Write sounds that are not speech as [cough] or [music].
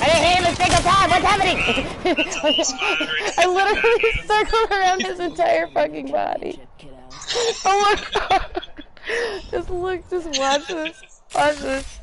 I didn't hit him a single time. What's happening? [laughs] I literally circled around his entire fucking body. [laughs] Oh my god. Just look, just watch this. Watch this.